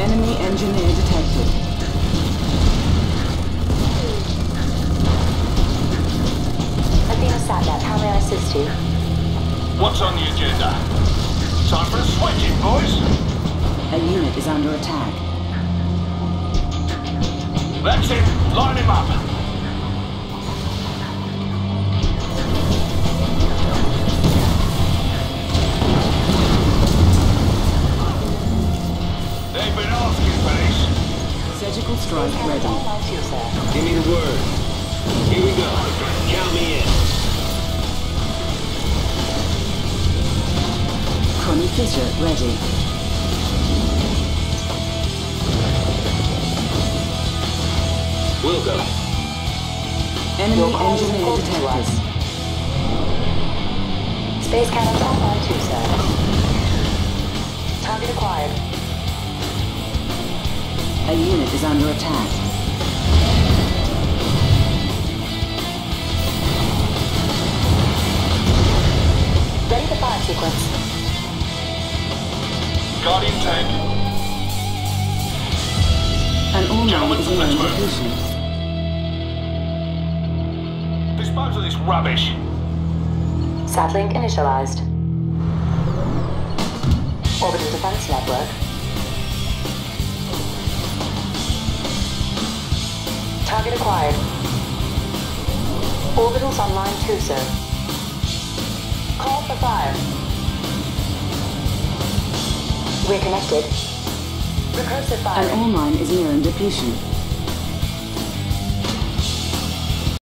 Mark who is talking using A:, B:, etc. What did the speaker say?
A: Enemy engineer detected. Athena Satnap, how may I assist you?
B: What's on the agenda? Time for a switching, boys!
C: A unit is under attack.
B: That's it! Line him up!
C: Surgical strike ready.
A: Online too, sir.
D: Give me the word. Here we go. Count me in.
C: Connie Fisher ready.
D: We'll go.
C: Enemy
A: Your call is
C: engineer
A: important to us.
C: detected.
A: Space cannons online too, sir. Target acquired.
C: A unit is under attack.
A: Ready for fire sequence.
B: Guardian tank.
C: An all
B: Gentlemen,
C: mine is
B: let's
C: nearing
B: move. Dispose of this rubbish.
A: Satlink initialized. Orbital defense network. Target acquired. Orbitals online too, sir. Call for fire. We're connected. Recursive
C: An
A: fire.
C: all mine is nearing depletion.